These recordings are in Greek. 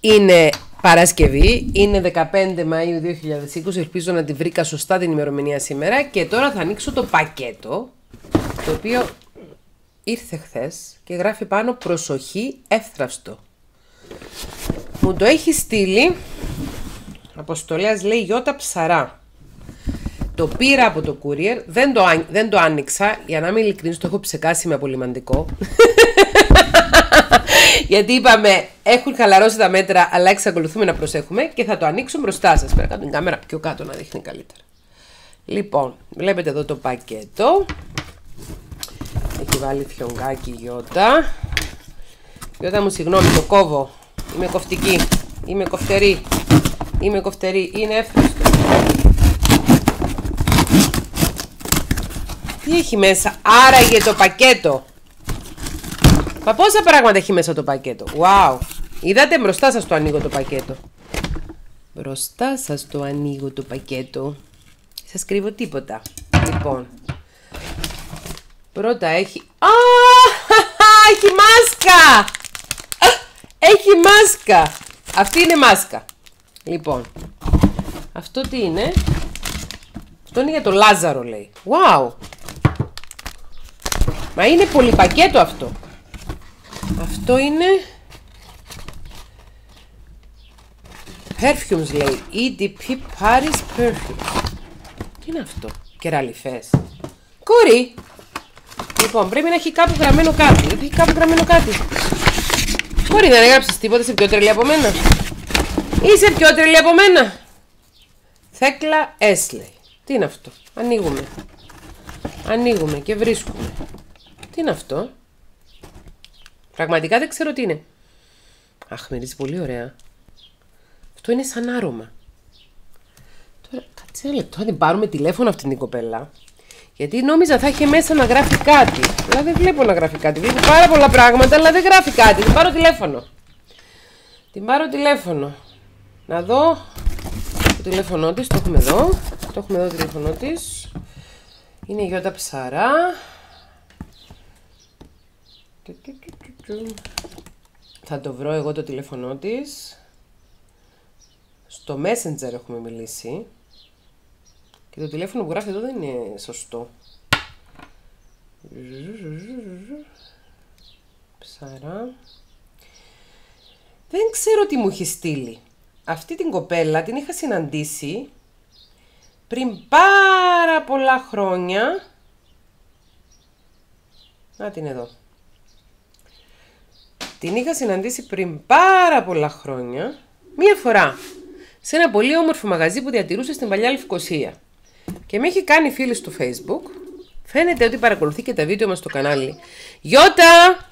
Είναι Παρασκευή, είναι 15 Μαΐου 2020, ελπίζω να τη βρήκα σωστά την ημερομηνία σήμερα και τώρα θα ανοίξω το πακέτο, το οποίο ήρθε χθες και γράφει πάνω προσοχή εύθραυστο. Μου το έχει στείλει, αποστολέας λέει Γιώτα Ψαρά. Το πήρα από το courier, δεν το, δεν το άνοιξα, για να είμαι ειλικρινής το έχω ψεκάσει με απολυμαντικό. Γιατί είπαμε, έχουν χαλαρώσει τα μέτρα, αλλά εξακολουθούμε να προσέχουμε και θα το ανοίξω μπροστά σας. Πέρα κάτω την κάμερα πιο κάτω να δείχνει καλύτερα. Λοιπόν, βλέπετε εδώ το πακέτο. Έχει βάλει φιονγκάκι Γιώτα. Γιώτα μου, συγγνώμη, το κόβω. Είμαι κοφτική. Είμαι κοφτερή. Είμαι κοφτερή. Είναι εύκολο. Τι έχει μέσα; Άραγε το πακέτο. Μα πόσα πράγματα έχει μέσα το πακέτο. Wow. Είδατε μπροστά σας το ανοίγω το πακέτο. Μπροστά σας το ανοίγω το πακέτο. Σας κρύβω τίποτα. Λοιπόν. Πρώτα έχει... Α, έχει μάσκα! Έχει μάσκα! Αυτή είναι μάσκα. Λοιπόν. Αυτό τι είναι; Αυτό είναι για το Λάζαρο λέει. Wow. Μα είναι πολύ πακέτο αυτό. Αυτό είναι... Perfumes λέει. EDP Paris Perfumes. Τι είναι αυτό; Κεραλιφές. Κόρη. Λοιπόν, πρέπει να έχει κάπου γραμμένο κάτι. Έχει κάπου γραμμένο κάτι. Κόρη, δεν έγραψες τίποτα. Είσαι πιο τρελή από μένα. Είσαι πιο τρελή από μένα. Θέκλα Έσλεϊ. Τι είναι αυτό; Ανοίγουμε. Ανοίγουμε και βρίσκουμε. Τι είναι αυτό; Πραγματικά δεν ξέρω τι είναι. Αχ, μυρίζει πολύ ωραία. Αυτό είναι σαν άρωμα. Τώρα, κάτσε ένα λεπτό, θα την πάρουμε τηλέφωνο αυτήν την κοπέλα. Γιατί νόμιζα θα είχε μέσα να γράφει κάτι. Αλλά δεν βλέπω να γράφει κάτι. Βλέπει πάρα πολλά πράγματα, αλλά δεν γράφει κάτι. Την πάρω τηλέφωνο. Την πάρω τηλέφωνο. Να δω το τηλέφωνό της. Το έχουμε εδώ. Το έχουμε εδώ το τηλέφωνό της. Είναι η Γιώτα Ψαρά. Θα το βρω εγώ το τηλέφωνό της. Στο Messenger έχουμε μιλήσει. Και το τηλέφωνο που γράφει εδώ δεν είναι σωστό. Ψαρά. Δεν ξέρω τι μου έχει στείλει. Αυτή την κοπέλα την είχα συναντήσει πριν πάρα πολλά χρόνια. Να την εδώ. Την είχα συναντήσει πριν πάρα πολλά χρόνια, μία φορά, σε ένα πολύ όμορφο μαγαζί που διατηρούσε στην παλιά Λευκοσία. Και με έχει κάνει φίλη στο facebook. Φαίνεται ότι παρακολουθεί και τα βίντεο μας στο κανάλι. Γιώτα!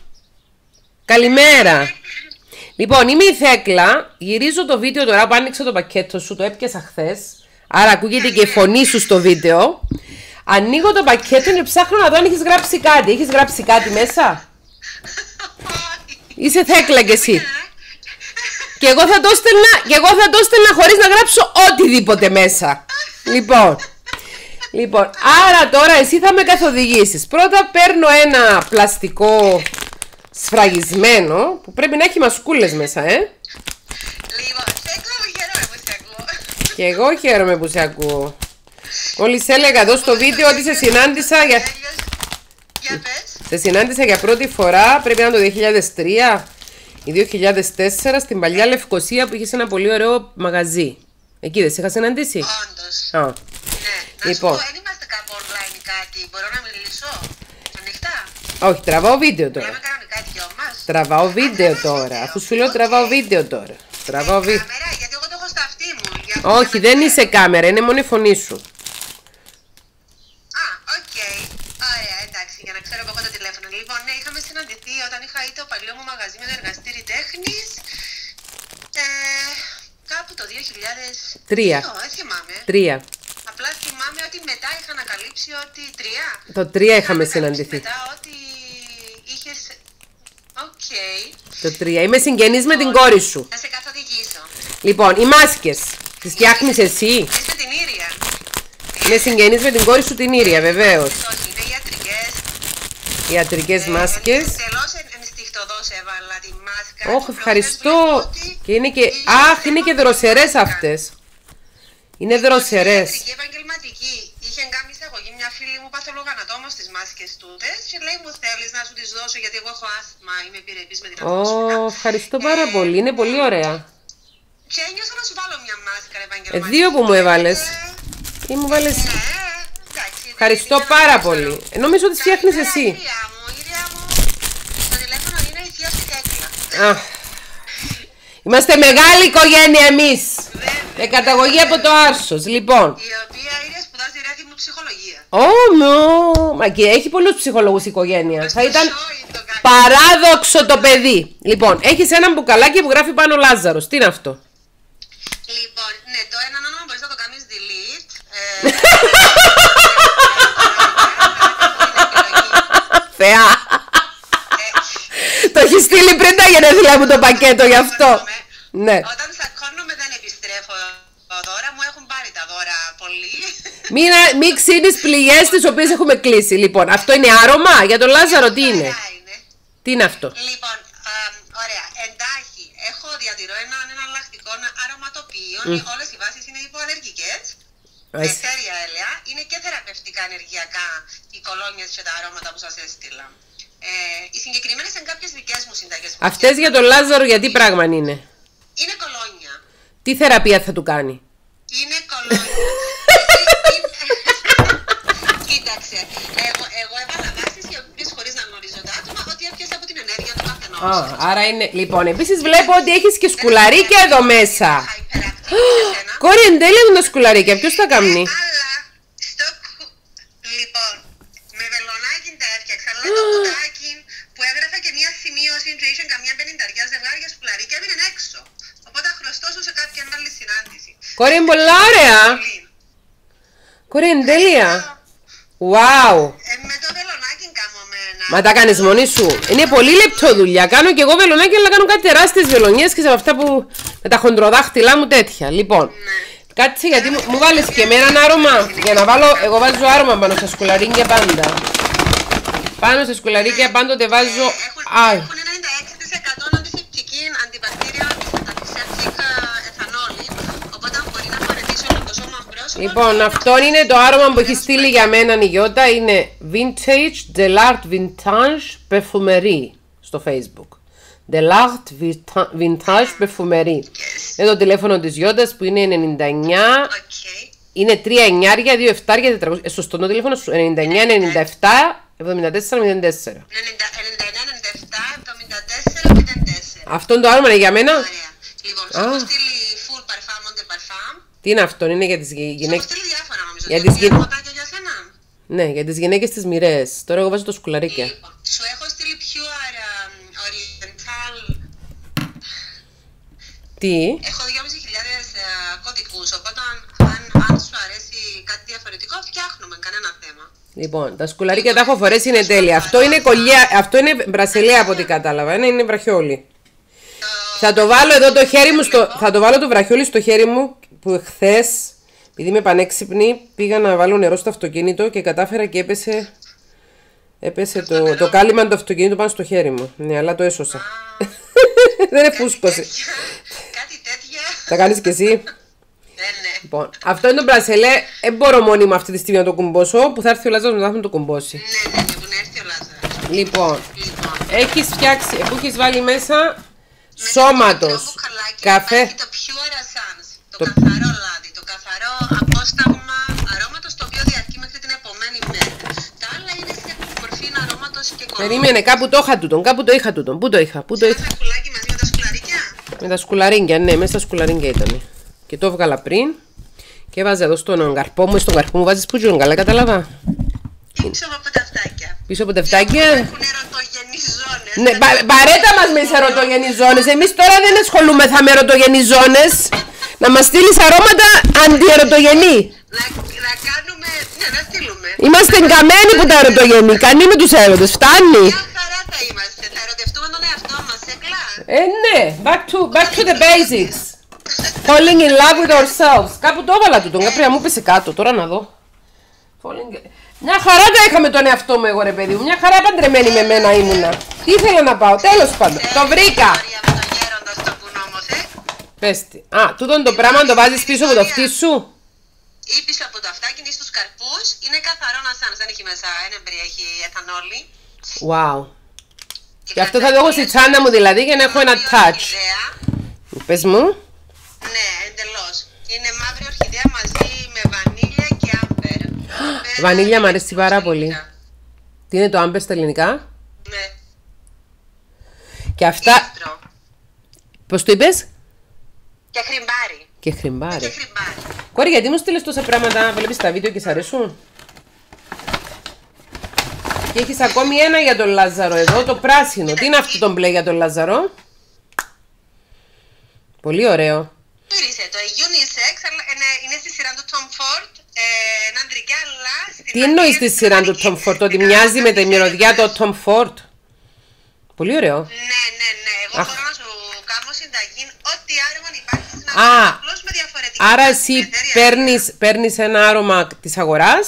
Καλημέρα! Λοιπόν, είμαι η Θέκλα. Γυρίζω το βίντεο τώρα που άνοιξα το πακέτο σου, το έπιασα χθες. Άρα ακούγεται και η φωνή σου στο βίντεο. Ανοίγω το πακέτο και ψάχνω να δω αν έχεις γράψει κάτι. Έχεις γράψει κάτι μέσα; Είσαι θέκλα κι εσύ. Και εγώ θα το στέλνα, και εγώ θα το στέλνα χωρίς να γράψω οτιδήποτε μέσα. Λοιπόν, λοιπόν, άρα τώρα εσύ θα με καθοδηγήσεις. Πρώτα παίρνω ένα πλαστικό σφραγισμένο που πρέπει να έχει μασκούλες μέσα, ε. Λοιπόν, χαίρομαι που σε ακούω. Και εγώ χαίρομαι που σε ακούω. Μόλις έλεγα εδώ στο βίντεο ότι σε συνάντησα για... Για πες. Σε συνάντησα για πρώτη φορά, πρέπει να είναι το 2003 ή 2004, στην παλιά Λευκοσία που είχες ένα πολύ ωραίο μαγαζί. Εκεί δεν σε είχα συναντήσει; Όντως. Α. Ναι. Να Λοιπόν. σου πω, δεν είμαστε κάπου online ή κάτι. Μπορώ να μιλήσω. Ανοιχτά; Όχι, τραβάω βίντεο τώρα. Λέμε κανονικά δυο μας. Τραβάω βίντεο τώρα. Αφού σου λέω τραβάω βίντεο τώρα. Τραβάω βίντεο. Κάμερα, γιατί εγώ το έχω στ' αυτί μου. Γι' αυτό Όχι, να δεν μην- είσαι κάμερα, είναι μόνο η φωνή σου. Α, οκ. Ωραία, εντάξει, για να ξέρω και εγώ το τηλέφωνο. Λοιπόν, ναι, είχαμε συναντηθεί όταν είχα είτε το παλιό μου μαγαζί με το εργαστήρι τέχνης. Ε, κάπου το 2000. Τρία. δεν θυμάμαι. Τρία. Απλά θυμάμαι ότι μετά είχα ανακαλύψει ότι τρία. Το τρία είχαμε ανακαλύψει συναντηθεί. Μετά ότι είχε. Οκ. Το τρία. Είμαι συγγενής με την κόρη σου. Να σε καθοδηγήσω. Λοιπόν, οι μάσκες. Τις φτιάχνεις εσύ; Είσαι την Ήρια. Είμαι συγγενής με την κόρη σου την Ήρια, βεβαίως. Όχι, είναι ιατρικές. Ιατρικές μάσκες. Τελώς ενστιχτοδό έβαλα τη μάσκα κάτι Όχι, προχθές ευχαριστώ. βλέπω ότι Και είναι και. είχε Αχ, είναι και θέμα δροσερές με το αυτές. Είναι δροσερές. Ιατρική επαγγελματική. Είχε κάνει εισαγωγή μια φίλη μου παθολογανατόμο στις μάσκες τούτες και λέει μου θέλεις να σου τις δώσω γιατί εγώ έχω άσθμα, είμαι επιρρεπής με την Ω, ατμόσφαιρα. ευχαριστώ πάρα πολύ. Είναι πολύ ωραία. Και ένιωσα να σου βάλω μια μάσκα Ε, επαγγελματική. δύο που μου έβαλες. Ε, Ή μου βάλε. Ναι, εντάξει. Ευχαριστώ δεν- πάρα δεν πολύ. ξέρω. Ε, νομίζω ότι φτιάχνεις Καλημέρα, εσύ. Ήρια μου, ήρια μου. Το τηλέφωνο είναι η θεία σου Θέκλα. Αχ. Είμαστε μεγάλη οικογένεια εμεί. Βέβαια. Με καταγωγή από το Άρσο. Λοιπόν. Η οποία είναι σπουδάζει ρέθι μου ψυχολογία. Ω, μω. Μα και έχει πολλού ψυχολόγου η οικογένεια. Θα ήταν Στο σόι το κάνει. παράδοξο το παιδί. Λοιπόν, έχει ένα μπουκαλάκι που γράφει πάνω Λάζαρο. Τι είναι αυτό. Λοιπόν, ναι, το ένα όνομα μπορείς να το κάνεις delete. Ε, Θεά. Το έχει στείλει πριν τα γενέθλια μου το πακέτο γι' αυτό. Ναι. Όταν σακώνομαι δεν επιστρέφω δώρα, μου έχουν πάρει τα δώρα πολύ. Μην, μην ξύνεις πληγές τις οποίες έχουμε κλείσει. Λοιπόν, αυτό είναι άρωμα; Για τον Λάζαρο, τι είναι; Ωραία είναι. Τι είναι αυτό; Λοιπόν, α, ωραία, εντάχει, έχω διατηρώ έναν εναλλακτικό αρωματοποιείο. Όλες οι βάσεις είναι υποαλλεργικές. Μάλιστα. Εθέρια έλαια είναι και θεραπευτικά ενεργειακά οι κολόνιες και τα αρώματα που σας έστειλα. Ε, οι συγκεκριμένες είναι κάποιες δικές μου συνταγές. που Αυτέ για τον Λάζαρο, γιατί πράγμα είναι. Είναι κολόνια. Τι θεραπεία θα του κάνει. Είναι κολόνια. Κοίταξε, εγώ, εγώ έβαλα βάσεις οι οποίες χωρίς να γνωρίζω τα άτομα ότι έπιασα από την ενέργεια του καθενός. Α, άρα είναι. Λοιπόν, επίση βλέπω ότι έχει και σκουλαρίκια εδώ μέσα. Κόρη εν τέλει έχουν τα σκουλαρίκια. Ποιο τα κάνει. Αλλά στο κου- Λοιπόν, με βελονάκι τα έφτιαξα, αλλά το κουτάκι που έγραφα και μια σημείωση και είχε καμιά πενηνταριά ζευγάρια σκουλαρίκια έμεινε έξω. Οπότε χρωστώ σου σε κάποια άλλη συνάντηση. Κόρη είναι πολλά ωραία. Πολύ. Κόρη εν τέλεια. Wow. Ε, με το βελονάκι καμωμένα. Μα τα κάνεις μόνη σου. Είναι πολύ λεπτό δουλειά. Κάνω και εγώ βελονάκι, αλλά κάνω κάτι τεράστιες βελονιές και σε αυτά που. με τα χοντροδάχτυλά μου τέτοια. Λοιπόν. Κάτσε γιατί μου, μου βάλεις και εμένα ένα άρωμα. Για να βάλω. Εγώ βάζω άρωμα πάνω στα σκουλαρίκια πάντα. Πάνω στα σκουλαρίκια πάντοτε βάζω. Έχουν, Λοιπόν, αυτό είναι το άρωμα που έχει στείλει για μένα η Γιώτα. Είναι Vintage Delart Vintage Perfumerie στο Facebook. Delart Vita- Vintage Perfumerie. Είναι το τηλέφωνο της Γιώτας που είναι 99, Οκ. είναι 3 εννιάρια, 2 εφτάρια, 400. Ε, σωστό το τηλέφωνο σου, 99, 97, 74, 04. 99-97-74-04. Αυτό είναι το άρωμα είναι για μένα. Ωραία. Λοιπόν, σου Α. έχω στείλει Τι είναι αυτό, είναι για τις γυ- Σου έχω γυναίκες. στείλει διάφορα νομίζω. Για Για τις τις γυ- για σένα. Ναι, για τις γυναίκες τις μοιραίες. Τώρα εγώ βάζω το σκουλαρίκια. Λοιπόν, σου έχω στείλει pure um, oriental. Τι, Έχω 2.500 κωδικούς, οπότε αν, αν, αν σου αρέσει κάτι διαφορετικό, φτιάχνουμε, κανένα θέμα. Λοιπόν, τα σκουλαρίκια τα έχω φορέσει, είναι τέλεια. Αυτό είναι κολλιά, αυτό είναι μπρασιλέα από ό,τι κατάλαβα. Είναι, είναι βραχιόλι. Θα το βάλω εδώ το χέρι μου, στο, θα το βάλω το βραχιόλι στο χέρι μου που εχθέ, επειδή είμαι πανέξυπνη, πήγα να βάλω νερό στο αυτοκίνητο και κατάφερα και έπεσε, έπεσε το, το κάλυμα του αυτοκίνητου πάνω στο χέρι μου. Ναι, αλλά το έσωσα. Δεν εφούσκωσε. Κάτι τέτοια. Τα κάνεις και εσύ. Ναι, ναι. Λοιπόν, αυτό είναι το μπρασελέ. Δεν μπορώ μόνη μου αυτή τη στιγμή να το κουμπώσω. Που θα έρθει ο Λάζαρος μετά να το κουμπώσει. Ναι, ναι, ναι, που να έρθει ο Λάζαρος. Λοιπόν, Λοιπόν, έχεις φτιάξει, που έχεις βάλει μέσα μέσα σώματος. στο μπουκαλάκι Καφέ. Υπάρχει το Pure Essence, το, καθαρό λάδι, το καθαρό απόσταγμα αρώματος το οποίο διαρκεί μέχρι την επομένη μέρα. Τα άλλα είναι σε μορφή αρώματος και κόμμα. Περίμενε, κάπου το είχα τούτον, κάπου το είχα τούτον. Πού το είχα, πού το Ένα είχα; σακουλάκι μαζί με τα σκουλαρίκια. Με τα σκουλαρίνγκια, ναι, μέσα στα σκουλαρίνγκια ήταν. Και το έβγαλα πριν. Και έβαζα εδώ στον καρπό μου, στον καρπό μου βάζεις πουζούν, καλά κατάλαβα; Πίσω από τα φτάκια. Πίσω από τα φτάκια. Έχουν ερωτογενιζόνες. Ναι, πα- παρέτα μας με τις ερωτογενιζόνε. Εμείς τώρα δεν ασχολούμεθα με ερωτογενιζόνε. Να μας στείλεις αρώματα αντιερωτογενή. Να, να κάνουμε, ναι, να στείλουμε. Είμαστε καμένοι που τα ερωτογενή. Κανεί με τους έρωτες. Φτάνει. Μια χαρά θα είμαστε. Θα ερωτευτούμε τον εαυτό μας, έκλα. Ε, ναι. Back to, back to the basics. Falling in love with ourselves. Κάπου το έβαλα του τον Καπρία μου πέσε κάτω. Τώρα να δω. Falling... Μια χαρά τα είχαμε τον εαυτό μου εγώ ρε παιδί μου. Μια χαρά παντρεμένη με μένα ήμουνα. Τι ήθελα να πάω, τέλος πάντων. Το βρήκα. Ιστορία με τον γέροντα στο βουνό όμως, ε. Πες τι. Α, τούτον το πράγμα το βάζεις πίσω από το αυτί σου. Ή πίσω από το αυτάκι είναι στους καρπούς. Είναι καθαρό να σαν, δεν έχει μέσα, δεν περιέχει εθανόλη. Wow. Και αυτό θα το έχω στη τσάντα μου δηλαδή για να έχω ένα Μαύρη touch. ορχιδέα. Πες μου. Ναι, εντελώς. Είναι μαύρη ορχιδέα μαζί με βανίλια και άμπερ. Με Βανίλια ένα μ' αρέσει πάρα λεπτό πολύ. σελίδα. Τι είναι το άμπερ στα ελληνικά; Ναι. Και αυτά. Ίστρο. Πώς το είπες; Και χρυμπάρι. Και Και χρυμπάρι. χρυμπάρι. Κόρη, γιατί μου στείλες τόσα πράγματα, βλέπεις τα βίντεο και σ' αρέσουν; Και έχεις ακόμη ένα για τον Λάζαρο εδώ, το πράσινο. Τι είναι αυτό το μπλε για τον Λάζαρο; Πολύ ωραίο. Τούρισε το unisex, αλλά είναι, είναι στη σειρά του Tom Ford. Ε, είναι αντρική, αλλά στην Τι εννοείς αρχή στη σειρά του Tom Ford, ότι μοιάζει με τη μυρωδιά του Tom Ford; Πολύ ωραίο. Ναι, ναι, ναι. Εγώ Αχ. μπορώ να σου κάνω συνταγή ό,τι άρωμα υπάρχει στην Α, αγορά. Απλώς με διαφορετική Άρα βάση, εσύ ελευθερία. παίρνεις, παίρνεις ένα άρωμα της αγοράς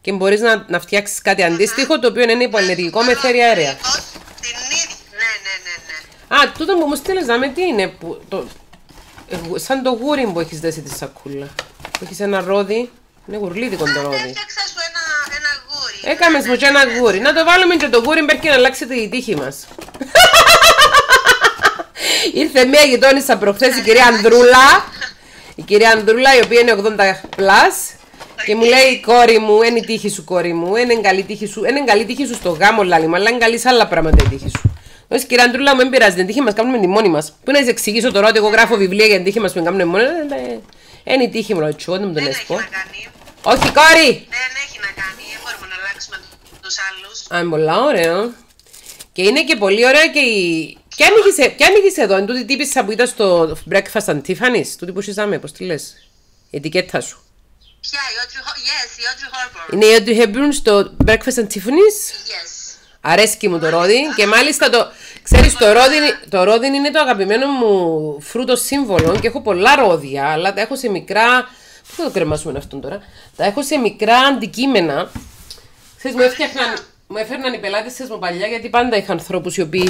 και μπορείς να, να φτιάξεις κάτι αντίστοιχο το οποίο είναι υποαλλεργικό με θέρια αέρια. Ακριβώς Την ίδια. Ναι, ναι, ναι, ναι. Α, τούτο που μου στείλες να με τι είναι, που, το, ε, γου- σαν το γούρι που έχεις δέσει τη σακούλα. Που έχεις ένα ρόδι, είναι γουρλίδικο το ρόδι. Έφτιαξα σου ένα, ένα γούρι. Έκαμες μου και ένα γούρι. Να το βάλουμε και το γούρι μπέρκει να αλλάξει τη τύχη μας. Ήρθε μια γειτόνισσα προχθές, η κυρία Ανδρούλα. Η κυρία Ανδρούλα, η οποία είναι 80 plus. Και μου λέει, κόρη μου, είναι η τύχη σου, κόρη μου. Είναι καλή τύχη σου, είναι καλή τύχη σου στο γάμο, λάλη μου, αλλά είναι καλή σε άλλα πράγματα η τύχη σου. Λες, κυρία Ανδρούλα, μου δεν πειράζει, την τύχη μας κάνουμε τη μόνη μας. Πού να σας εξηγήσω τώρα ότι εγώ γράφω βιβλία για την τύχη μας που κάνουμε μόνοι μας. Είναι η τύχη μου, λέω, τσιό, δεν μου τον Δεν έχει έσπω. να κάνει. Όχι, κόρη! Δεν έχει να κάνει. Δεν μπορούμε να αλλάξουμε τους άλλους. Α, είναι πολλά ωραίο. Και είναι και πολύ ωραία και η... Ποια ανοίγεις, ποια ανοίγεις εδώ, είναι τούτη τύπησα που ήταν στο Breakfast and Tiffany's, τούτη που συζάμε, πώς τη λες, η ετικέτα σου. Ποια, η Audrey Hor- Yes, η Audrey Hepburn. Είναι η Audrey Hepburn στο Breakfast and Tiffany's; Yes. Αρέσκει μου το ρόδι και μάλιστα το, ξέρεις το ρόδι, το ρόδι είναι το αγαπημένο μου φρούτο σύμβολο και έχω πολλά ρόδια αλλά τα έχω σε μικρά, πού θα το κρεμάσουμε αυτόν τώρα, τα έχω σε μικρά αντικείμενα. Ξέρεις μου έφτιαχναν, μου έφερναν οι πελάτες μου παλιά γιατί πάντα είχαν ανθρώπους οι οποίοι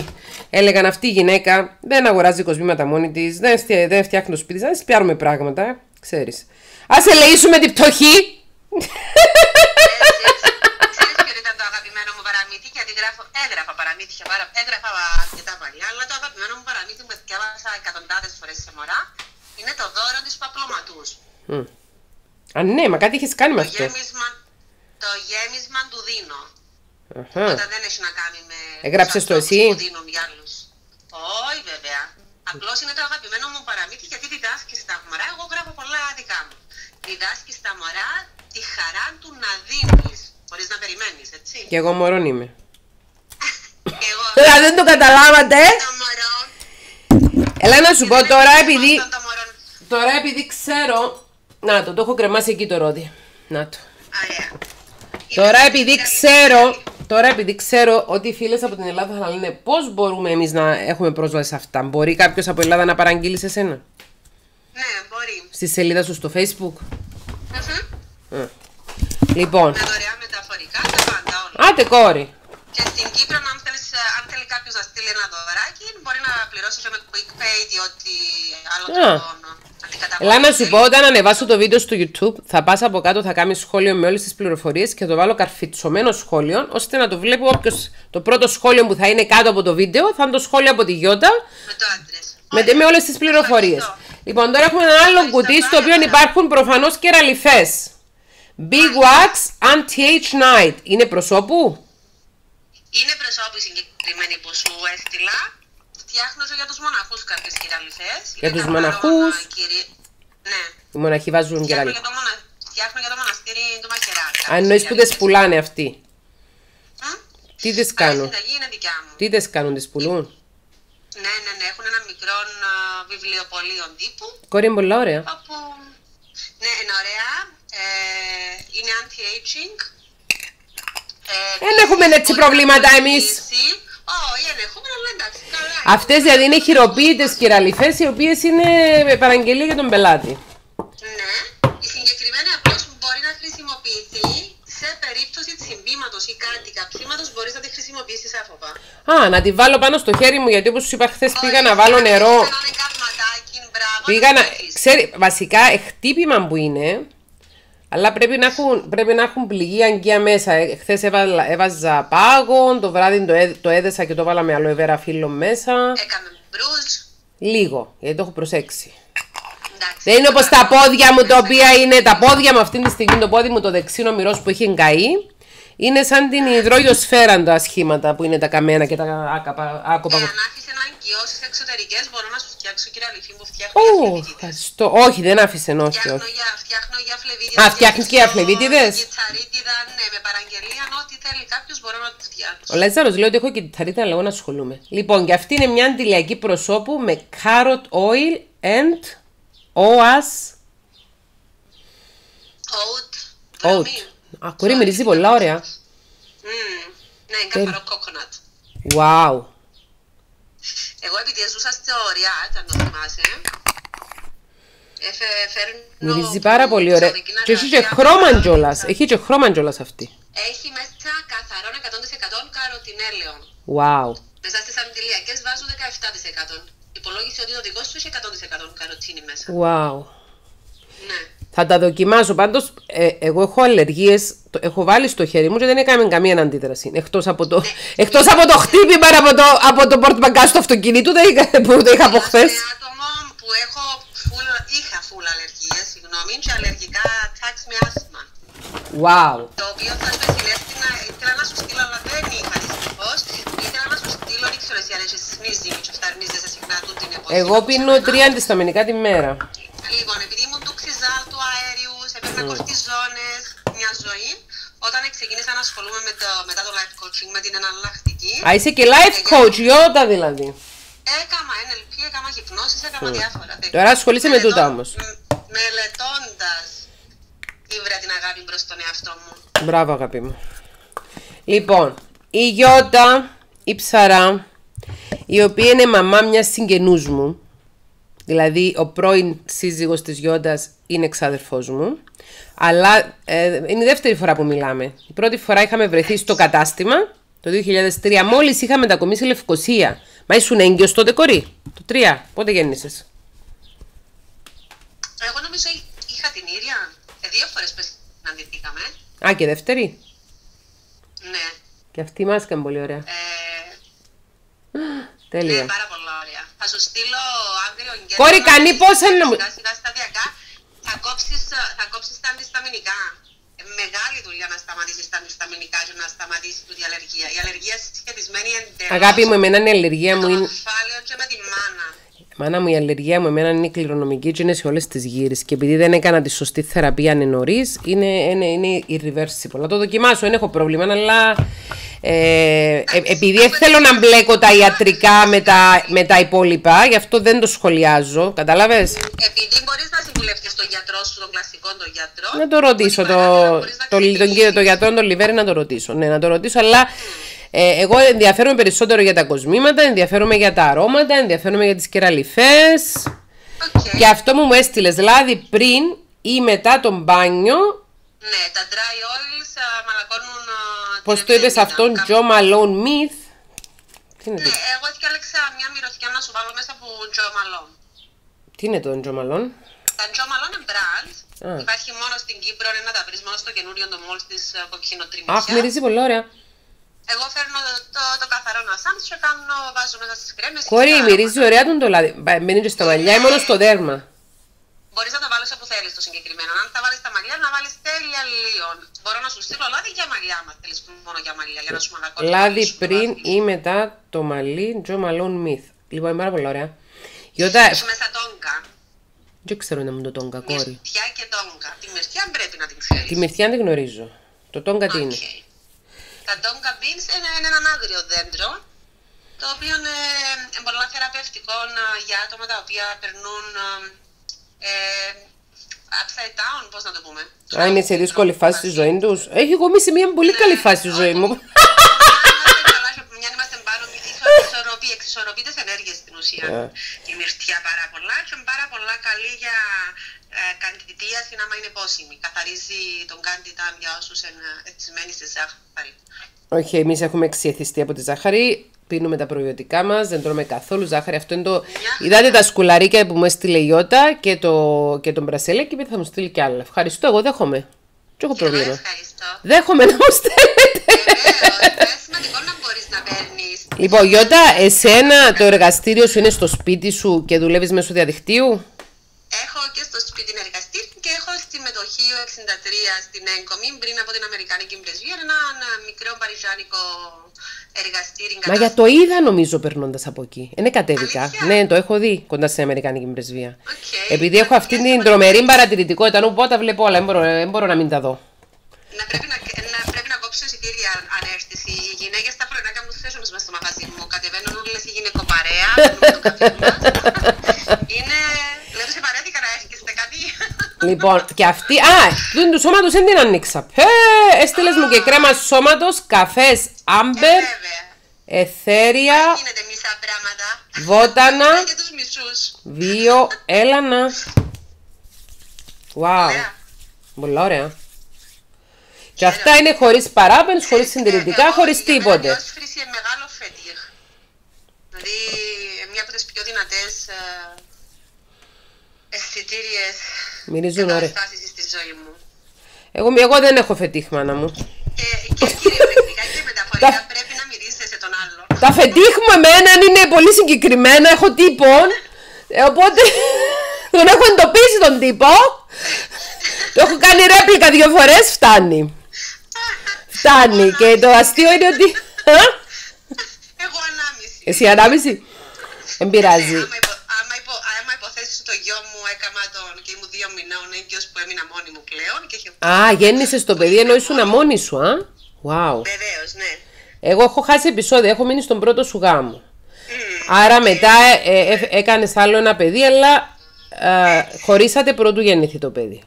έλεγαν αυτή η γυναίκα δεν αγοράζει κοσμήματα μόνη της, δεν, φτια- δεν φτιάχνει το σπίτι της, ας της πιάρουμε πράγματα, ξέρεις. Ας ελεήσουμε την πτωχή! Ξέρεις ποιο ήταν το αγαπημένο μου παραμύθι, γιατί γράφω, έγραφα παραμύθια, παρα, έγραφα αρκετά παλιά, αλλά το αγαπημένο μου παραμύθι που διάβασα εκατοντάδες φορές σε μωρά, είναι το δώρο της παπλωματούς. Μμ. Α ναι, μα κάτι είχες κάνει με Το αυτό. γέμισμα, το γέμισμα του δίνω. Αχα. Όταν δεν έχει να κάνει με. Έγραψες τους το ανθρώπους εσύ; Που δίνουν για άλλους. Όχι βέβαια. Απλώς είναι το αγαπημένο μου παραμύθι γιατί διδάσκεις στα μωρά. Εγώ γράφω πολλά δικά μου. Διδάσκεις στα μωρά τη χαρά του να δίνεις. Χωρίς να περιμένεις, έτσι. Και εγώ μωρόν είμαι. Και εγώ. Δηλαδή δεν το καταλάβατε. Το μωρό. Έλα να σου πω δεν τώρα είναι επειδή, μόνο το μωρό. τώρα επειδή ξέρω... Να το, το έχω κρεμάσει εκεί το ρόδι. Να το. Ωραία. Τώρα Είναι επειδή καλή. ξέρω, τώρα επειδή ξέρω ότι οι φίλες από την Ελλάδα θα λένε πώς μπορούμε εμείς να έχουμε πρόσβαση σε αυτά. Μπορεί κάποιος από Ελλάδα να παραγγείλει σε σένα; Ναι, μπορεί. Στη σελίδα σου στο facebook; Μμμ. Ε. Λοιπόν, Με δωρεάν μεταφορικά, τα πάντα όλα. άντε κόρη. Και στην Κύπρο, αν, θέλεις, ε, αν θέλει κάποιος να στείλει ένα δωράκι, μπορεί να πληρώσει και με quick pay ή ό,τι άλλο Α. τρόπο αντικαταβολή. Έλα να σου πω, όταν ανεβάσω το βίντεο στο YouTube, θα πας από κάτω, θα κάνεις σχόλιο με όλες τις πληροφορίες και θα το βάλω καρφιτσωμένο σχόλιο, ώστε να το βλέπει όποιος, το πρώτο σχόλιο που θα είναι κάτω από το βίντεο, θα είναι το σχόλιο από τη Γιώτα, Με το address. με, με όλες τις πληροφορίες. Ευχαριστώ. Λοιπόν, τώρα έχουμε ένα άλλο Ευχαριστώ κουτί στο πάρα οποίο πολύ. υπάρχουν προφανώς και ραλιφές. Big Wax Anti-Age Night. Είναι προσώπου; Είναι προσώπη συγκεκριμένη που σου έστειλα. Φτιάχνω για τους μοναχούς κάποιες κυραλιφές. Για Είναι τους καθαρό μοναχούς; να κυρι- Ναι. Οι μοναχοί βάζουν και Φτιάχνω ραλιφές. για, το μονα... Φτιάχνω για το μοναστήρι του Μαχαιράτα. Αν εννοείς που τις πουλάνε αυτοί. Μμ; Τι τις Α, Η κάνουν. συνταγή είναι δικιά μου. Τι τις κάνουν, τις πουλούν; Ναι, ναι, ναι. Έχουν ένα μικρό α, βιβλιοπωλείο τύπου. Κόρη είναι πολλά ωραία. Όπου... Ναι, είναι ωραία. Ε, είναι anti-aging. Ε, Δεν έχουμε έτσι μπορεί προβλήματα να εμείς. βοηθήσει. Όχι, δεν έχουμε, αλλά εντάξει, καλά. Αυτές δηλαδή είναι χειροποίητες κυραλιφές οι οποίες είναι παραγγελία για τον πελάτη. Ναι, η συγκεκριμένη απλώς μπορεί να χρησιμοποιηθεί σε περίπτωση τσιμπήματο ή κάτι καψίματος μπορείς να τη χρησιμοποιήσεις άφοβα. Α, να τη βάλω πάνω στο χέρι μου γιατί όπως σου είπα χθες πήγα να βάλω Ωραία, νερό. Ένα είναι καυματάκι, μπράβο. Πήγα να. έχεις. Ξέρει, βασικά χτύπημα που είναι. Αλλά πρέπει να έχουν, πρέπει να έχουν πληγή αγκία μέσα. Χθες έβαζα πάγο, το βράδυ το, έ- το έδεσα και το βάλα με aloe vera φύλλο μέσα. Έκαμε μπρουζ. Λίγο, γιατί το έχω προσέξει. Εντάξει. Δεν είναι όπως τα πόδια μου, τα οποία είναι τα πόδια μου αυτή τη στιγμή, το πόδι μου το δεξίνο μυρός που έχει εγκαεί. Είναι σαν την υδρόγειο τα σχήματα που είναι τα καμένα και τα άκαπα, άκοπα. Εάν άφησε να αγκιώσεις εξωτερικές, μπορώ να σου φτιάξω κύριε Αληθή μου φτιάχνω Ω, για φλεβίτιδες. ευχαριστώ. Όχι, δεν άφησες, όχι, Φτιάχνω όχι. για, φτιάχνω για φλεβίτιδες. Α, φτιάχνεις και για φλεβίτιδες; Κιτσαρίτιδα, ναι, με παραγγελία, ό,τι θέλει κάποιος μπορώ να του φτιάξω. Ο Λάζαρος λέει ότι έχω και τη θαρήτα, αλλά εγώ να ασχολούμαι. Λοιπόν, και αυτή είναι μια αντιλιακή προσώπου με carrot oil and OAS Oat. oat. Α, κορί, μυρίζει πολλά ωραία. Μμμ, Ναι, είναι καθαρό coconut. Wow. Εγώ επειδή ζούσα στο Ριάτ, αν το θυμάσαι, έφε- φέρνω... Μυρίζει πάρα πολύ ωραία. Σαουδική Και έχει και Αραβία, χρώμα καθαρό- κιόλας. Έχει και χρώμα κιόλας αυτή. Έχει μέσα καθαρόν 100% καροτινέλαιο. Wow. Μέσα στις αντιλιακές βάζω 17%. Υπολόγισε ότι το δικό σου έχει 100% καροτίνη μέσα. Wow. Ναι. Θα τα δοκιμάσω. Πάντως, εγώ έχω αλλεργίες. Έχω βάλει στο χέρι μου και δεν έκαμε καμία αντίδραση. Εκτός από το, εκτός από το χτύπημα από το, από το πορτμπαγκάζ του αυτοκινήτου δεν είχα- που το είχα από χθες. Είμαι άτομο που έχω φουλ, είχα φουλ αλλεργίες, συγγνώμη, και αλλεργικά attacks με άσθμα. Wow. Το οποίο θα με συνέστηνα, ήθελα να σου στείλω, αλλά δεν είχα δυστυχώς. Ήθελα να σου στείλω, δεν ξέρω εσύ αν έχεις σνίζει, και αυτά αρνίζεσαι συχνά τούτη την εποχή. Εγώ πίνω τρία αντισταμινικά τη μέρα. Λοιπόν, επειδή ήμουν του ξυζάλτου αέριου, έπαιρνα κορτιζόνες, μια ζωή, όταν ξεκίνησα να ασχολούμαι με το, μετά το life coaching, με την εναλλακτική, Α, είσαι και life coach, γιώτα δηλαδή. έκανα NLP, έκανα hypnosis, έκανα διάφορα. Τώρα ασχολείσαι με τούτα όμως. Μελετώντας, ήβρα την αγάπη προ τον εαυτό μου. Μπράβο, αγάπη μου. Λοιπόν, η Γιώτα, η ψαρά, η οποία είναι μαμά μιας συγγενούς μου, δηλαδή ο πρώην σύζυγος της Γιώτας είναι εξάδερφός μου, αλλά ε, είναι η δεύτερη φορά που μιλάμε. Η πρώτη φορά είχαμε βρεθεί στο κατάστημα, το 2003, μόλις είχα μετακομίσει Λευκοσία. Μα ήσουν έγκυος τότε, κορί, το 3, πότε γέννησες; Εγώ νομίζω εί- είχα την ίδια. Ε, δύο φορές που συναντηθήκαμε. Α, και δεύτερη; Ναι. Και αυτή η μάσκα είναι πολύ ωραία. Ε, Τέλεια. ναι, πάρα πολύ ωραία. Θα σου στείλω αύριο γκέτο. Κόρη, κανεί πώς είναι- Σιγά σιγά σταδιακά. Θα κόψεις, ε, θα κόψεις τα αντισταμινικά. Ε, μεγάλη δουλειά να σταματήσεις τα αντισταμινικά και να σταματήσεις την αλλεργία. Η αλλεργία σχετισμένη εντελώς Αγάπη μου, εμένα η αλλεργία με μου το είναι... κεφάλαιο και με τη μάνα. Μάνα μου, η αλλεργία μου εμένα είναι κληρονομική και είναι σε όλες τις γύρες. Και επειδή δεν έκανα τη σωστή θεραπεία νωρίς, είναι, είναι, είναι irreversible. Να το δοκιμάσω, δεν έχω πρόβλημα, αλλά ε, ε, επειδή δεν θέλω να μπλέκω τα ιατρικά με τα, με τα υπόλοιπα, γι' αυτό δεν το σχολιάζω. Κατάλαβε. Επειδή μπορείς να συμβουλευτείς τον γιατρό σου, τον κλασικό τον γιατρό. Να το ρωτήσω, ότι το, παράλληλα μπορείς να το, τον κύριο ξεκινήσεις. τον γιατρό, τον Λιβέρη, να το ρωτήσω. Ναι, να το ρωτήσω, αλλά ε, εγώ ενδιαφέρομαι περισσότερο για τα κοσμήματα, ενδιαφέρομαι για τα αρώματα, ενδιαφέρομαι για τις κηραλοιφές. Οκ. Και αυτό μου μου έστειλες δηλαδή πριν ή μετά το μπάνιο. Ναι, τα dry oils α, μαλακώνουν. α, Πώς την το είπες ευθυμία. αυτόν, Κάπου- Joe Malone Myth; Τι είναι, Ναι, το- εγώ διάλεξα μια μυρωδιά να σου βάλω μέσα από Joe Malone. τι είναι το Joe Malone; Τα Joe Malone είναι brand. Α. Υπάρχει μόνο στην Κύπρο, είναι να τα βρεις μόνο στο καινούριο το mall της Αχ, κοκκινοτριμμυθιά. μυρίζει πολύ ωραία. Εγώ φέρνω το, το, το καθαρό νασάμ και κάνω, βάζω μέσα στις κρέμες. Κορί, μυρίζει ωραία τον το λάδι. Μπα- Μπαίνει και στα μαλλιά ή μόνο στο δέρμα; Μπορείς να το βάλεις όπου θέλεις το συγκεκριμένο. Αν τα βάλεις στα μαλλιά, να βάλεις τέλεια λίον. Μπορώ να σου στείλω λάδι για μαλλιά, μα θέλεις μόνο για μαλλιά, για να σου μαλακώσει. το Λάδι μαλλί σου, το πριν λάδι. ή μετά το μαλλί, Joe Malone Myth. Λοιπόν, είναι πάρα πολύ ωραία. Γιώτα, Έχει μέσα τόγκα. δεν ξέρω να μου το τόγκα, κόρη. Μυρτιά και τόγκα. Τη μυρτιά πρέπει να την ξέρεις. Τη μυρτιά δεν γνωρίζω. Το τόγκα τι είναι; Τα τόγκα beans είναι, είναι ένα άγριο δέντρο το οποίο είναι ε, πολύ θεραπευτικό ε, για άτομα τα οποία περνούν ε, ε, upside down, πώς να το πούμε. Α, είναι σε δύσκολη φάση στη ζωή τους. Έχει εγώ σε μια πολύ καλή φάση στη ζωή μου. Μια είμαστε καλά και μια είμαστε πάνω, η ισορροπία, εξισορροπεί τις ενέργειες στην ουσία. Ε. Η μυρτιά πάρα πολλά και είναι πάρα πολλά καλή για ε, καντιτίαση άμα είναι πόσιμη. Καθαρίζει τον κάντιτα για όσους είναι εθισμένοι στη ζάχαρη. Όχι, εμείς έχουμε εξιεθιστεί από τη ζάχαρη. Πίνουμε τα προϊόντικά μας, δεν τρώμε καθόλου ζάχαρη. Αυτό είναι το. Είδατε τα σκουλαρίκια που μου έστειλε η Ιώτα και, το... και τον Μπρασέλε και είπε θα μου στείλει κι άλλα. Ευχαριστώ, εγώ δέχομαι. Τι έχω Και εγώ πρόβλημα. ευχαριστώ. Δέχομαι να μου στέλνετε. Βεβαίως, είναι σημαντικό να μπορείς να παίρνεις. Λοιπόν, Γιώτα, εσένα το εργαστήριο σου είναι στο σπίτι σου και δουλεύεις μέσω διαδικτύου; Έχω και στο σπίτι εργαστήριο και έχω στη μετοχείο 63 στην Έγκομη πριν από την Αμερικανική Πρεσβεία ένα ένα μικρό παριζάνικο εργαστήριο. Μα για το είδα νομίζω περνώντας από εκεί. Είναι κατέβηκα. Αλήθεια; Ναι, το έχω δει κοντά στην Αμερικανική πρεσβεία. Οκ. Επειδή έχω αυτή την τρομερή παρατηρητικότητα, οπότε τα βλέπω όλα. Δεν μπορώ, δεν μπορώ να μην τα δω. Να πρέπει να, να, πρέπει να κόψω εισιτήρια αν- αν έρθεις. Οι γυναίκες τα πρωινά κάνουν σέσσομες μέσα στο μαγαζί μου. Κατεβαίνουν όλες οι γυναικοπαρέα, πίνουμε το καφέ μας. Είναι... Λέω σε παρέθηκα να έρχεστε κάτι. Λοιπόν, και αυτή. Α, τούτο του σώματος δεν την ανοίξα. Πε, έστειλες μου και κρέμα σώματο, καφές Ε, άμπερ, βέβαια. εθέρια, Γίνεται μισά πράγματα; βότανα, Και τους μισούς. βίο, έλανα. Wow, Ωραία. πολύ ωραία. Και αυτά είναι χωρίς παράπαινε, χωρίς συντηρητικά, Εγώ, χωρίς για μένα τίποτε. Η όσφρηση είναι μεγάλο φετίχ. Δηλαδή, μια από τις πιο δυνατές ε, αισθητήριες Μυρίζουν ωραία. καταστάσεις στη ζωή μου. Εγώ, εγώ δεν έχω φετίχ, μάνα μου. Και, και κυριολεκτικά και μεταφορικά πρέπει να μυρίζεσαι τον άλλο. Τα φετίχ μου εμένα είναι πολύ συγκεκριμένα, έχω τύπον. ε, Οπότε τον έχω εντοπίσει τον τύπο. Το έχω κάνει ρέπλικα δύο φορές, φτάνει. Φτάνει. Και το αστείο είναι ότι. Α, Εγώ ανάμιση. Εσύ ανάμιση; Δεν πειράζει. Ναι, άμα, υπο, άμα, υπο, άμα υποθέσεις ότι το γιο μου έκαμα τον και ήμουν δύο μηνών έγκυος που έμεινα μόνη μου πλέον και είχε... Α, γέννησες το παιδί ενώ ήσουν μόνη σου, α; Wow. Βεβαίως, ναι. Εγώ έχω χάσει επεισόδια, έχω μείνει στον πρώτο σου γάμο. Άρα μετά ε, ε, έκανες άλλο ένα παιδί, αλλά ε, χωρίσατε πρώτου γεννήθη το παιδί.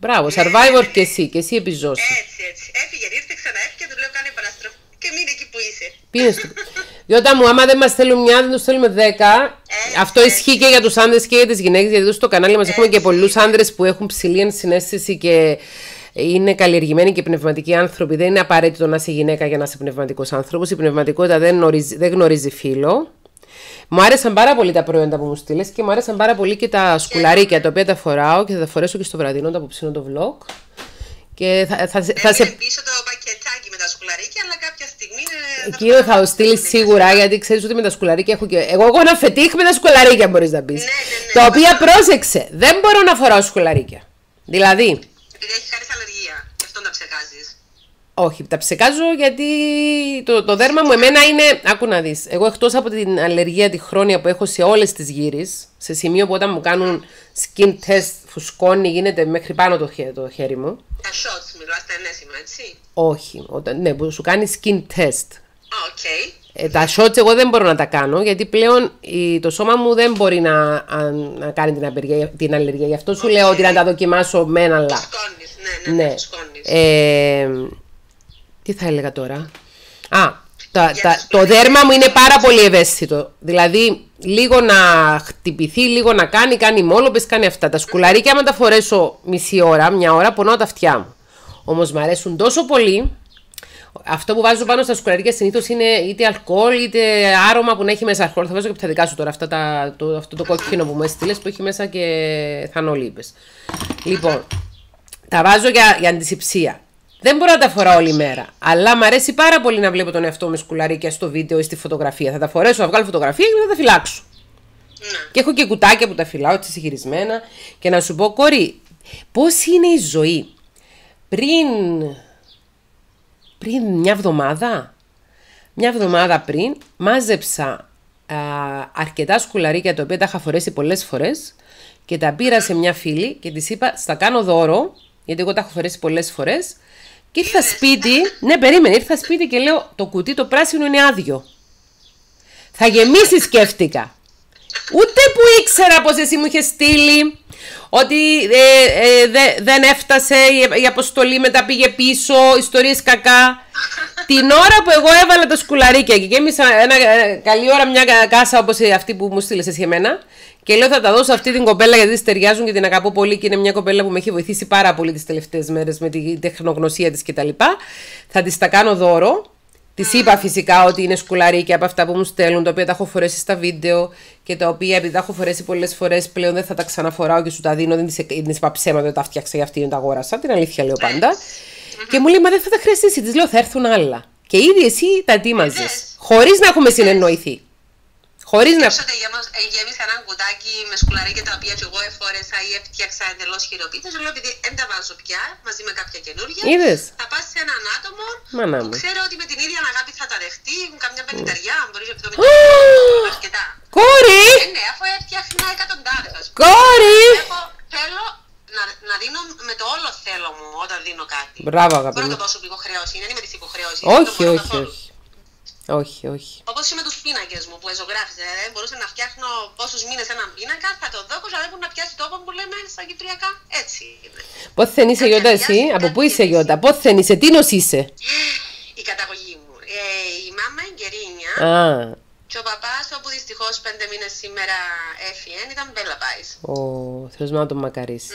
Μπράβο, survivor και εσύ, και εσύ επιζώσου. Έτσι, έτσι. Έφυγε, ήρθε, ξαναέφυγε και του λέω κάνει επαναστροφή και μείνε εκεί που είσαι. Πίνες το. Διότι μου, άμα δεν μας θέλουν μια, δεν τους θέλουμε δέκα. Αυτό ισχύει και για τους άντρε και για τις γυναίκες. Γιατί εδώ στο κανάλι μας έχουμε και πολλούς άντρε που έχουν ψηλή ενσυναίσθηση και είναι καλλιεργημένοι και πνευματικοί άνθρωποι. Δεν είναι απαραίτητο να είσαι γυναίκα για να είσαι πνευματικός άνθρωπος. Η πνευματικότητα δεν γνωρίζει, δεν γνωρίζει φίλο. Μου άρεσαν πάρα πολύ τα προϊόντα που μου στείλες και μου άρεσαν πάρα πολύ και τα σκουλαρίκια τα οποία τα φοράω και θα τα φορέσω και στο βραδινό το απόψινό το vlog. Και θα, θα, θα, σε, Έμεινε πίσω το πακετάκι με τα σκουλαρίκια, αλλά κάποια στιγμή. ε, θα Εκείνο θα το στείλει σίγουρα γιατί ξέρεις ότι με τα σκουλαρίκια έχω και. Εγώ έχω ένα φετίχ με τα σκουλαρίκια, μπορείς να πεις. ναι, ναι. Τα οποία πρόσεξε, δεν μπορώ να φοράω σκουλαρίκια. Δηλαδή, Επειδή έχει χάρη αλλεργία, γι' αυτό τα ψεκάζει. Όχι, τα ψεκάζω γιατί το, το δέρμα μου εμένα είναι. Άκου να δεις. Εγώ εκτός από την αλλεργία τη χρόνια που έχω σε όλες τις γύρεις, σε σημείο που όταν μου κάνουν skin test φουσκώνει, γίνεται μέχρι πάνω το, χέ- το χέρι μου. Τα shots μιλάς στα ενέσιμα, έτσι; Όχι, όταν, ναι, που σου κάνει skin test. Α, οκ. Ε, τα shots εγώ δεν μπορώ να τα κάνω γιατί πλέον η- το σώμα μου δεν μπορεί να, α, να κάνει την, απεργία, την αλλεργία. Γι' αυτό σου λέω ότι να τα δοκιμάσω με ένα λα. Σκόνη, ναι, ναι, ναι. Ναι. σκόνης. Ε, τι θα έλεγα τώρα; Α, τα, Για τα, τις το δέρμα μου είναι πάρα πολύ ευαίσθητο. Δηλαδή, λίγο να χτυπηθεί, λίγο να κάνει, κάνει μόλοπες, κάνει αυτά. Τα σκουλαρίκια, άμα τα φορέσω μισή ώρα, μια ώρα, πονάω τα αυτιά μου. Όμως μου αρέσουν τόσο πολύ. Αυτό που βάζω πάνω στα σκουλαρίκια συνήθως είναι είτε αλκοόλ είτε άρωμα που να έχει μέσα αλκοόλ. Θα βάζω και από τα δικά σου τώρα. Αυτά τα, το, αυτό το κόκκινο που μου έστειλες που έχει μέσα και θανολίπες. Λοιπόν, τα βάζω για, για αντισηψία. Δεν μπορώ να τα φοράω όλη μέρα. Αλλά μου αρέσει πάρα πολύ να βλέπω τον εαυτό μου με σκουλαρίκια στο βίντεο ή στη φωτογραφία. Θα τα φορέσω, θα βγάλω φωτογραφία και θα τα φυλάξω. Ναι. Και έχω και κουτάκια που τα φυλάω έτσι συγχυρισμένα. Και να σου πω, κορί, πώς είναι η ζωή; Πριν, πριν μια εβδομάδα. Μια εβδομάδα πριν μάζεψα α, αρκετά σκουλαρίκια τα οποία τα είχα φορέσει πολλές φορές και τα πήρα σε μια φίλη και της είπα στα κάνω δώρο γιατί εγώ τα έχω φορέσει πολλές φορές και ήρθα σπίτι, ναι περίμενε, ήρθα σπίτι και λέω το κουτί το πράσινο είναι άδειο. Θα γεμίσεις σκέφτηκα. Ούτε που ήξερα πως εσύ μου είχες στείλει ότι ε, ε, δε- δεν έφτασε, η, η αποστολή μετά πήγε πίσω, ιστορίες κακά. Την ώρα που εγώ έβαλα τα σκουλαρίκια και γέμισα ένα, ε, καλή ώρα μια κα- κάσα όπως η- αυτή που μου στείλες εσύ εμένα και λέω θα τα δώσω αυτή την κοπέλα γιατί της ταιριάζουν και την αγαπώ πολύ και είναι μια κοπέλα που με έχει βοηθήσει πάρα πολύ τις τελευταίες μέρες με τη τεχνογνωσία της κτλ. Θα της τα κάνω δώρο Της είπα φυσικά ότι είναι σκουλαρίκια από αυτά που μου στέλνουν, τα οποία τα έχω φορέσει στα βίντεο και τα οποία επειδή τα έχω φορέσει πολλές φορές πλέον δεν θα τα ξαναφοράω και σου τα δίνω. Δεν της είπα ψέματα, δεν τα φτιάξα για αυτήν, τα αγόρασα. Την αλήθεια λέω πάντα. Και μου λέει, Μα δεν θα τα χρειαστείς. Της λέω, Θα έρθουν άλλα. Και ήδη εσύ τα ετοίμαζες. Είδες. Χωρίς να έχουμε συνεννοηθεί. Χωρίς να. Έξω γέμισα ένα κουτάκι με σκουλαρίκια τα οποία και εγώ εφόρεσα ή έφτιαξα εντελώς χειροποίητα. Λέω επειδή δεν τα βάζω πια μαζί με κάποια καινούργια. Είδες; Θα πας σε έναν άτομο Μάνα που μου. ξέρω ότι με την ίδια αγάπη θα τα δεχτεί. Έχουν καμιά πενηνταριά, μπορείς και 70 αρκετά. Κόρη! Ε, ναι, αφού έφτιαχνα εκατοντάδες, ας πούμε. Κόρη! Έχω, θέλω να, να δίνω με το όλο θέλω μου όταν δίνω κάτι. Μπράβο, Μπορώ αγαπητή να το μου. δώσω από υποχρέωση, δεν είμαι της υποχρέωσης. Όχι, όχι, όχι. Όχι, όχι. Όπως και με τους πίνακες μου που εζωγράφησα. Ε, μπορούσα να φτιάχνω πόσους μήνες έναν πίνακα, θα το δω, αλλά να πιάσει τόπο που λέμε στα κυπριακά. Έτσι είναι. Πόθεν είσαι γιώτα εσύ, από πού είσαι γιώτα, πόθεν είσαι, τι νος είσαι; Η καταγωγή μου. Ε, η μάμα είναι Γκερίνια Α, και ο παπάς, όπου δυστυχώς πέντε μήνες σήμερα έφυγε, ήταν Μπέλα Πάης. ο Θεός να τον μακαρίσει.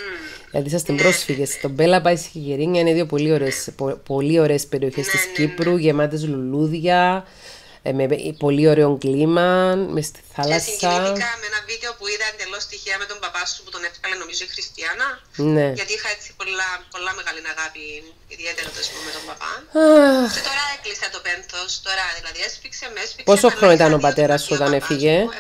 Γιατί είσαστε πρόσφυγες. Το Μπέλα πάει στη Γερίνια είναι δύο πολύ ωραίες, πο- πολύ ωραίες περιοχές Ναι, της ναι, Κύπρου, γεμάτες λουλούδια, ε, με πολύ ωραίο κλίμα, μες στη Και θάλασσα. συγκινήθηκα με ένα βίντεο που είδα εντελώς τυχαία με τον παπά σου που τον έφυγε νομίζω η Χριστιανά. Ναι. Γιατί είχα έτσι πολλά, πολλά μεγάλη αγάπη, ιδιαίτερα το πούμε, με τον παπά. Αχ, Και τώρα έκλεισε το πένθος, τώρα δηλαδή έσφιξε, με έσφιξε. Πόσο αλλά χρόνο είχα ήταν ο δύο πατέρας σου παιδιά, όταν ο παπάς έφυγε; μου,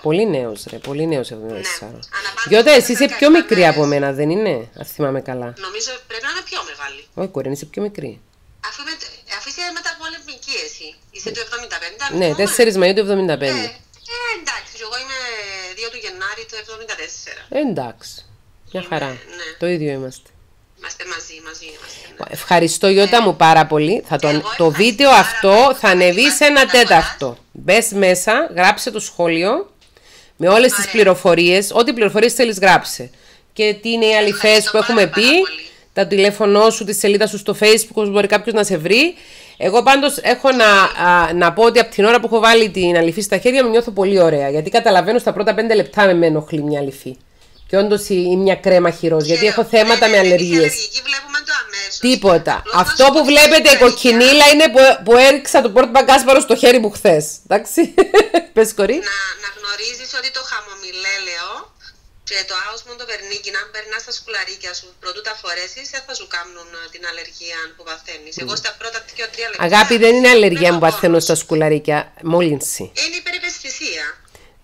74. Πολύ νέος ρε, πολύ νέος 74. Ναι. Αναπάντησα Γιώτα, εσύ είσαι 17 πιο μικρή από μέρες. μένα, δεν είναι, αν θυμάμαι καλά. Νομίζω πρέπει να είναι πιο μεγάλη. Όχι, κορίνα, είσαι πιο μικρή. Αφού, είμαι, αφού είσαι μεταπολεμική εσύ. Είσαι του 75. αν Ναι, θυμάμαι. 4 Μαΐου του 75. Ε, ε, εντάξει, εγώ είμαι 2 του Γενάρη του 74. Ε, εντάξει. Μια χαρά. ναι. Το ίδιο είμαστε. Είμαστε μαζί, μαζί είμαστε. Ναι. Ευχαριστώ Γιώτα μου πάρα πολύ. Θα το, Εγώ το ευχαριστώ βίντεο πάρα αυτό πολύ. θα ανεβεί σε ένα Καταγοράς. τέταρτο. Μπες μέσα, γράψε το σχόλιο με όλες τις Ωραία. πληροφορίες. Ό,τι πληροφορίες θέλεις γράψε. Και τι είναι οι αληθές Ευχαριστώ που έχουμε πάρα, πάρα πει. πολύ. Τα τηλέφωνό σου, τη σελίδα σου στο facebook, όπως μπορεί κάποιος να σε βρει. Εγώ πάντως έχω να, α, να πω ότι από την ώρα που έχω βάλει την αληθή στα χέρια μου νιώθω πολύ ωραία. Γιατί καταλαβαίνω στα πρώτα πέντε λεπτά με με ενοχλεί μια αληθή. Και όντως η, η μια κρέμα χειρός. Γιατί έχω θέματα Ναι, με ναι, ναι, αλλεργίες. εμείς οι αλλεργικοί βλέπουμε το αμέσως. Τίποτα. Απλώς να Αυτό σου που πω βλέπετε η στην αλήθεια, κοκκινίλα είναι που, που έριξα το πόρτ μπαγκάσπαρο στο χέρι μου χθες. Εντάξει. Πες κορί. Να, να γνωρίζεις ότι το χαμομηλέλαιο και το άοσμο το περνίκι, αν περνάς στα σκουλαρίκια σου πρωτού τα φορέσεις, δεν θα σου κάνουν ε, την αλλεργία που παθαίνεις. Εγώ στα πρώτα δύο-τρία λεπτά. Αγάπη δεν είναι αλλεργία που έχω παθαίνω πόνο. στα σκουλαρίκια. Μόλυνση. Είναι υπερευαισθησία.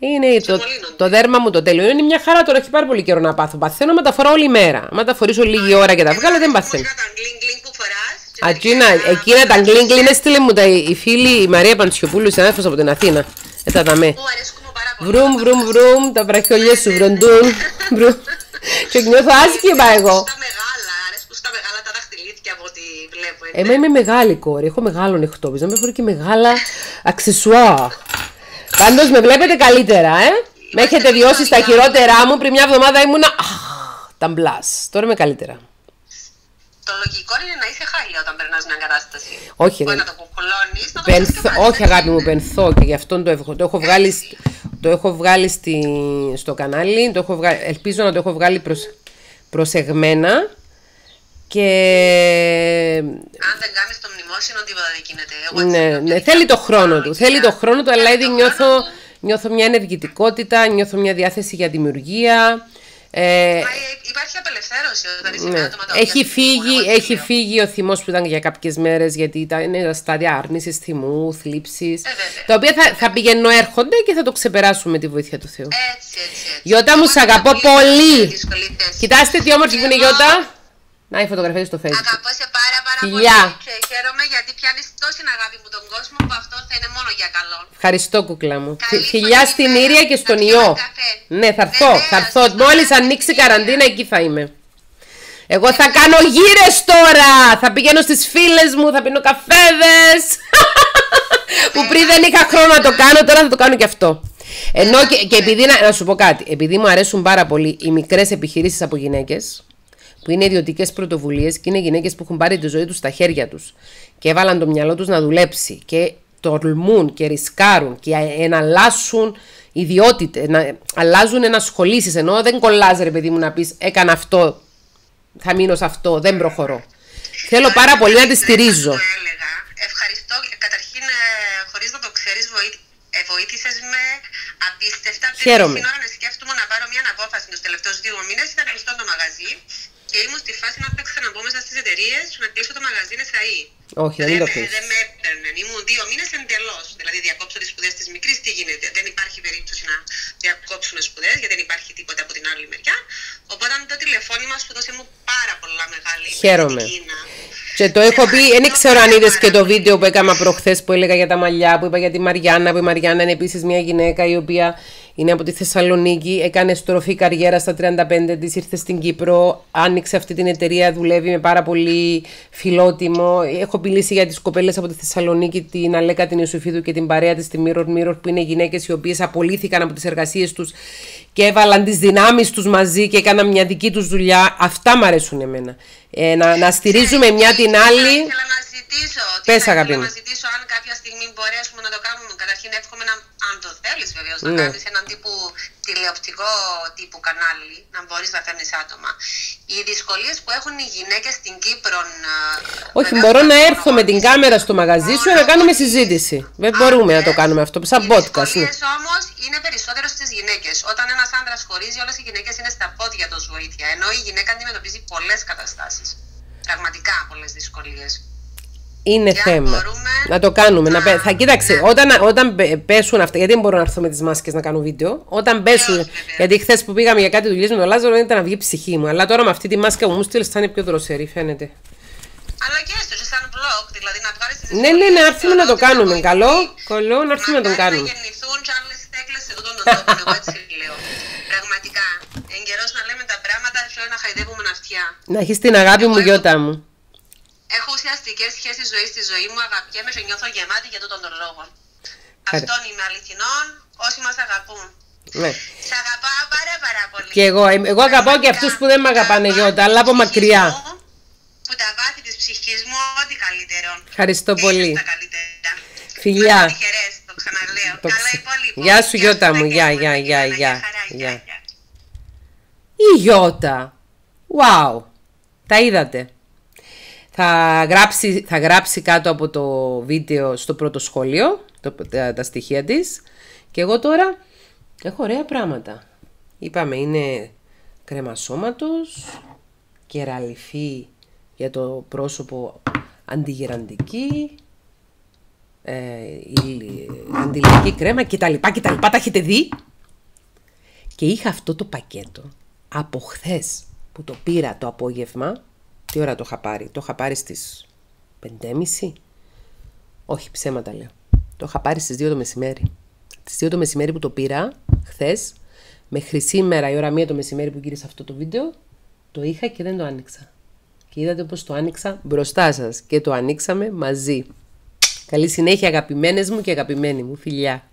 Είναι το, μολύνονται. το δέρμα μου το τέλειο. Είναι μια χαρά τώρα, έχει πάρα πολύ καιρό να πάθω. Παθαίνω, μα τα φοράω όλη μέρα. Μα τα φορήσω λίγη ώρα και τα βγάλω, δεν παθαίνω. Μουσικά τα γκλινγκ-γκλινγκ που φοράς. και τα Ατσίνα, αρχαία- εκείνα τα γκλίνγκλιν έστειλε μου τα, η φίλη η Μαρία Παντσιοπούλου, η συνάδελφος από την Αθήνα. Ε, τα δαμέ. Μου αρέσκουν μου πάρα πολύ. Βρουμ, βρουμ, βρουμ, τα βραχιόλια σου βροντούν. Βρουμ. Και νιώθω άσχημα εγώ. Στα μεγάλα, αρέσκουν στα μεγάλα τα δαχτυλίδια από ό,τι βλέπω. ε. Εμένα είμαι μεγάλη κόρη, έχω μεγάλο νυχτόπι, να με φορεί και μεγάλα αξεσουά. Πάντως με βλέπετε καλύτερα, ε. Με έχετε βιώσει στα χειρότερά μου, πριν μια εβδομάδα ήμουνα αχ, ταμπλάς. Τώρα είμαι καλύτερα. Το λογικό είναι να είσαι χάλια όταν περνάς μια κατάσταση. Όχι, Όχι δεν- να το κουκουλώνεις, να το Πενθ... ξεσκεπάσεις, Όχι έτσι. αγάπη μου, πενθώ και γι' αυτό το έχω, το έχω βγάλει, σ- το έχω βγάλει στη... στο κανάλι, το έχω βγάλει, ελπίζω να το έχω βγάλει προσ... προσεγμένα και Αν δεν κάνεις το μνημόσυνο, τίποτα δεν γίνεται. Εγώ έτσι ναι, λέω. ναι, θέλει το χρόνο του, θέλει το χρόνο του, αλλά Θέλει ήδη το νιώθω, χρόνο του. νιώθω μια ενεργητικότητα, νιώθω μια διάθεση για δημιουργία. Ε, Μα υπάρχει απελευθέρωση όταν είσαι ναι. με άτομα τα οποία Έχει σε θυμούν, φύγει, εγώ έτσι έχει λέω. φύγει ο θυμός που ήταν για κάποιες μέρες γιατί ήταν είναι τα στάδια άρνησης, θυμού, θλίψης Ε, βέβαια. τα οποία θα, θα πηγαίνουν έρχονται και θα το ξεπεράσουμε με τη βοήθεια του Θεού. Έτσι, έτσι, έτσι. Γιώτα μου, Εγώ σ' είμαι αγαπώ πολύ πολύ. δύσκολη θέση. Κοιτάστε τι όμορφη που είναι η Εγώ Γιώτα. Να η φωτογραφία στο facebook. Αγαπώ σε πάρα πάρα Φιλιά. πολύ και χαίρομαι γιατί πιάνεις τόση αγάπη μου τον κόσμο που αυτό θα είναι μόνο για καλό. Ευχαριστώ κουκλά μου. Καλή Φι- Φιλιά φωτική στην μέρα. Ήρια και στον Θα πιούμε Ιώ. καφέ. Ναι, θα έρθω, Βεβαίως, θα έρθω. στο Μόλις καφέ ανοίξει η στην καραντίνα Ήρια. εκεί θα είμαι. Εγώ θα κάνω γύρες τώρα. Θα πηγαίνω στις φίλες μου, θα πίνω καφέδες. που πριν δεν είχα χρόνο να το κάνω, τώρα θα το κάνω και αυτό. Ενώ και, και επειδή, να, να σου πω κάτι, επειδή μου αρέσουν πάρα πολύ οι μικρές επιχειρήσεις από γυναίκες, που είναι ιδιωτικές πρωτοβουλίες και είναι γυναίκες που έχουν πάρει τη ζωή τους στα χέρια τους και έβαλαν το μυαλό τους να δουλέψει και τολμούν και ρισκάρουν και εναλλάσσουν ιδιότητε, να αλλάζουν ενασχολήσεις. Ενώ δεν κολλάζει, ρε παιδί μου, να πεις Έκανα αυτό, θα μείνω σε αυτό, δεν προχωρώ. Θέλω πάρα πολύ να τη στηρίζω. Το έλεγα. Ευχαριστώ. Καταρχήν, ε, χωρίς να το ξέρεις, ε, βοήθησες με απίστευτα. Χαίρομαι. Την ώρα να σκέφτομαι να πάρω μια απόφαση τους τελευταίους δύο μήνες. Ήταν κλειστό το μαγαζί και ήμουν στη φάση να ξαναμπω μέσα στις εταιρείες να κλείσω το μαγαζί ΕΣΑΗ. Όχι, δεν το με- θέλει. δεν με έπαιρνε. Ήμουν δύο μήνες εντελώς. Δηλαδή, διακόψω τις σπουδές της μικρής, τι γίνεται. Δεν υπάρχει περίπτωση να διακόψουμε σπουδές, γιατί δεν υπάρχει τίποτα από την άλλη μεριά. Οπότε το τηλεφώνημα σου δώσε μου πάρα πολλά μεγάλη Χαίρομαι. Κίνα. Και το έχω πει, δεν ξέρω αν είδες και το βίντεο που έκανα προχθές που έλεγα για τα μαλλιά, που είπα για τη Μαριάννα. Που η Μαριάννα είναι επίσης μια γυναίκα η οποία είναι από τη Θεσσαλονίκη, έκανε στροφή καριέρα στα 35 της, ήρθε στην Κύπρο, άνοιξε αυτή την εταιρεία, δουλεύει με πάρα πολύ φιλότιμο. Έχω μιλήσει για τις κοπέλες από τη Θεσσαλονίκη, την Αλέκα, την Ιωσήφιδου και την παρέα της, τη Mirror Mirror, που είναι γυναίκες οι οποίες απολύθηκαν από τις εργασίες τους και έβαλαν τις δυνάμεις τους μαζί και έκαναν μια δική τους δουλειά. Αυτά μου αρέσουν εμένα. Ε, να, να στηρίζουμε μια την άλλη. Θα ήθελα να ζητήσω. τι Πες, θα ήθελα αγάπη μου. να ζητήσω αν κάποια στιγμή μπορέσουμε να το κάνουμε. Καταρχήν εύχομαι να, αν το θέλεις βεβαίως, να Ναι. κάνεις έναν τύπου τηλεοπτικό τύπου κανάλι, να μπορείς να φέρνεις άτομα. Οι δυσκολίες που έχουν οι γυναίκες στην Κύπρο... ε, Όχι, βεβαίως μπορώ θα να το έρθω με την γνωρίζεις. κάμερα στο μαγαζί σου να κάνουμε συζήτηση. Δεν μπορούμε να το Αυτές, κάνουμε αυτό, σαν οι podcast. Ναι. δυσκολίες όμως είναι περισσότερο στις γυναίκες. Όταν ένας άντρας χωρίζει, όλες οι γυναίκες είναι στα πόδια τους βοήθεια. Ενώ η γυναίκα αντιμετωπίζει πολλές καταστάσεις. Πραγματικά πολλές δυσκολίες. Είναι Και αν θέμα. μπορούμε Να το κάνουμε. Να... πε- Θα κοίταξε, ναι. όταν, όταν πε- πέσουν αυτά, γιατί δεν μπορώ να έρθω με τις μάσκες να κάνω βίντεο; Όταν πέσουν, βέβαια. γιατί χθες που πήγαμε για κάτι δουλειές με τον Λάζαρο δεν ήταν να βγει η ψυχή μου. Αλλά τώρα με αυτή τη μάσκα που μου στείλει θα είναι πιο δροσερή, φαίνεται. Αλλά και έστω και σαν vlog, δηλαδή να βγάλεις τις Ναι, ναι, να έρθουμε να το θεωρώ ότι κάνουμε. θα Καλό, βοηθήσει. καλό να έρθουμε να τον Μακάρι κάνουμε. να γεννηθούν και άλλες τέκλες σε τούτον τον τόπο, εγώ έτσι λέω. Πραγματικά. Εν καιρός να λέμε τα πράγματα και όχι να χαϊδεύουμε αυτιά. Να έχεις την αγάπη μου, γιώτα μου. Έχω ουσιαστικές σχέσεις ζωής στη ζωή μου, αγαπιέμαι και νιώθω γεμάτη για τούτον τον λόγο. Χαρά. Αυτόν είμαι αληθινών, όσοι μας αγαπούν. Ναι. Σ' αγαπάω πάρα πάρα πολύ. Και εγώ, ε, εγώ αγαπάω και αυτούς που δεν με αγαπάνε, γιώτα, αλλά από μακριά. Που τα βάθη της ψυχής μου, ό,τι καλύτερο. Ευχαριστώ Είσαι πολύ. στα καλύτερα. Φιλιά. Είμαστε τυχερές, το ξαναλέω. Το Καλά ξε- υπόλοιπο. Γεια σου, Γιώτα μου. Στέκεσαι, Γεια, γεια, Μαριάννα. γεια, Γεια γεια, χαρά, γεια. γεια, γεια. Η Γιώτα. Wow. Τα είδατε. Θα γράψει, θα γράψει κάτω από το βίντεο στο πρώτο σχόλιο το, τα, τα στοιχεία της. Και εγώ τώρα έχω ωραία πράγματα. Είπαμε είναι κρέμα σώματος, κεραλιφή για το πρόσωπο αντιγεραντική, ε, η- αντιλιακή κρέμα κτλ. κτλ. Τα έχετε δει; Και είχα αυτό το πακέτο από χθες που το πήρα το απόγευμα. Τι ώρα το είχα πάρει, το είχα πάρει στις 5.30. Όχι, ψέματα λέω. Το είχα πάρει στις 2 το μεσημέρι. Στις 2 το μεσημέρι που το πήρα, χθες, μέχρι σήμερα η ώρα 1 το μεσημέρι που γύρισα αυτό το βίντεο, το είχα και δεν το άνοιξα. Και είδατε πως το άνοιξα μπροστά σας και το ανοίξαμε μαζί. Καλή συνέχεια αγαπημένες μου και αγαπημένοι μου φιλιά.